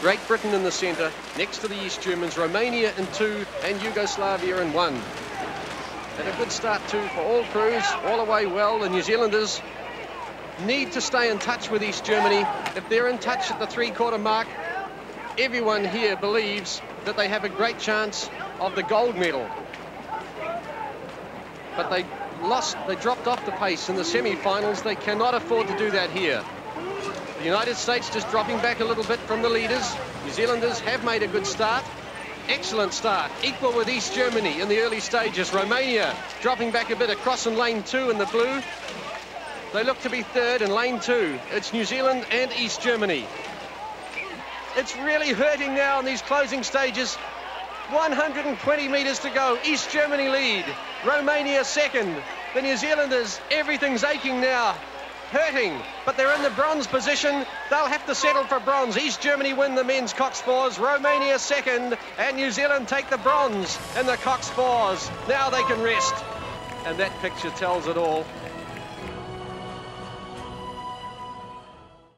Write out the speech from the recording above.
Great Britain in the centre, next to the East Germans, Romania in two, and Yugoslavia in one. And a good start too for all crews, all away well. The New Zealanders need to stay in touch with East Germany. If they're in touch at the three-quarter mark, everyone here believes that they have a great chance of the gold medal. But they lost, they dropped off the pace in the semi-finals. They cannot afford to do that here. The United States just dropping back a little bit from the leaders. New Zealanders have made a good start. Excellent start, equal with East Germany in the early stages. Romania dropping back a bit across in lane two in the blue. They look to be third in lane two. It's New Zealand and East Germany. It's really hurting now in these closing stages. 120 metres to go. East Germany lead. Romania second. The New Zealanders, everything's aching now. Hurting, but they're in the bronze position. They'll have to settle for bronze. East Germany win the men's coxed fours. Romania second, and New Zealand take the bronze in the coxed fours. Now they can rest. And that picture tells it all.